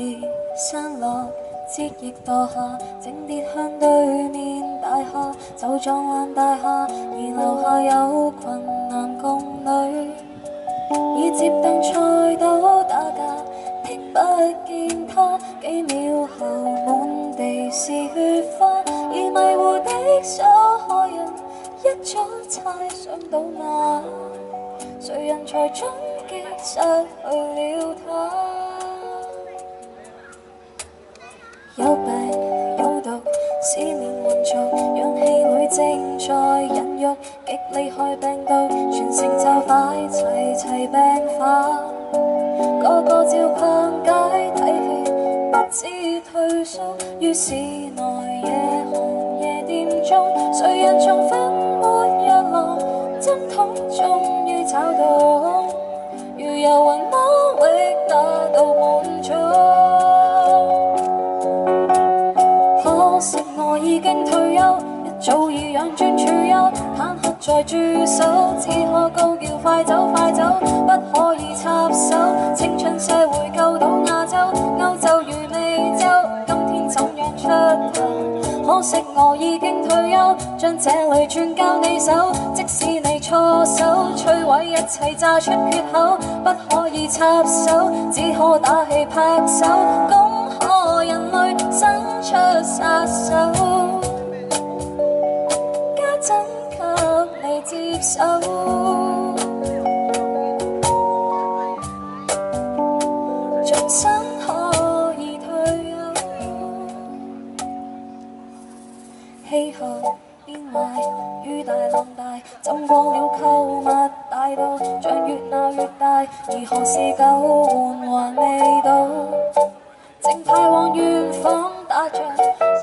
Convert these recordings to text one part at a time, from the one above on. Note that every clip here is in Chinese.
爆裂散落，折翼墮下，整跌向對面大廈，就撞爛大廈，而樓下有群男共女，已接凳菜刀打架，聽不見他，幾秒後滿地是血花，而迷糊的受害人一早猜想到那，誰人才終極失去了極厲害病毒，全城就快齐齐病發。個個照逛街睇戲，不知退缩于市内夜紅夜店中，谁人從粉末日落针筒终于找到，如游魂魔域那道满足。可惜我已经退休，一早已养尊，在駐守，只可高叫快走快走，不可以插手。青春社会救到亚洲，欧洲與美洲，今天怎样出头？可惜我已经退休，将这里转交你手，即使你错手，摧毁一切，炸出缺口，不可以插手，只可打气拍手，大，浸過了購物大道，像越鬧越大，而何时救援還未到，正派往遠方打仗，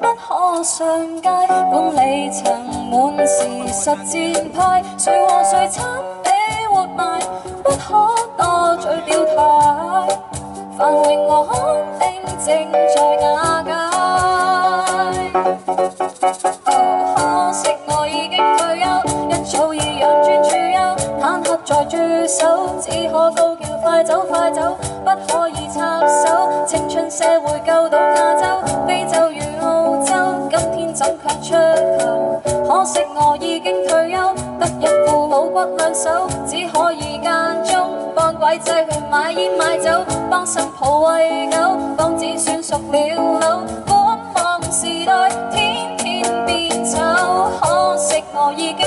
不可上街，管理層滿是實戰派，誰和誰親比活埋，不可多嘴表態，繁榮和安定正在眼住手，只可高叫快走快走，不可以插手。青春社会救到亚洲，非洲與澳洲，今天怎却出头？可惜我已经退休，得一副老骨两手，只可以间中帮鬼仔去买烟买酒，帮新抱喂狗，幫子算熟了老。观望时代天天變走。可惜我已经，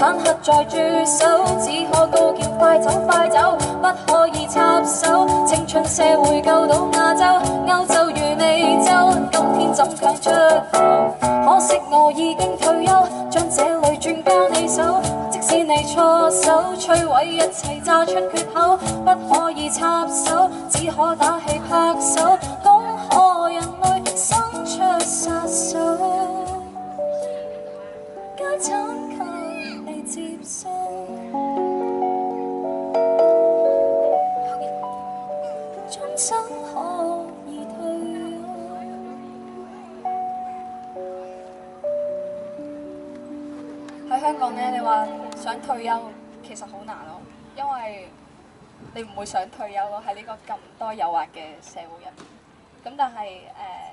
優，坦克在驻守，只可高叫快走快走，不可以插手。青春社会救到亚洲，欧洲與美洲，今天怎强出頭？可惜我已经退休，将这里转交你手，即使你错手，摧毁一切，炸出缺口，不可以插手，只可打气拍手，終身可以退。喺香港咧，你話想退休其實好難咯，因為你唔會想退休咯，喺呢個咁多誘惑嘅社會入面。咁但係誒、呃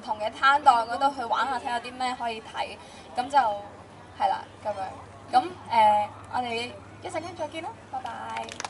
唔同嘅攤檔嗰度去玩下，睇下啲咩可以睇。咁就係啦，咁樣。咁誒、我哋一陣間再見啦，拜拜。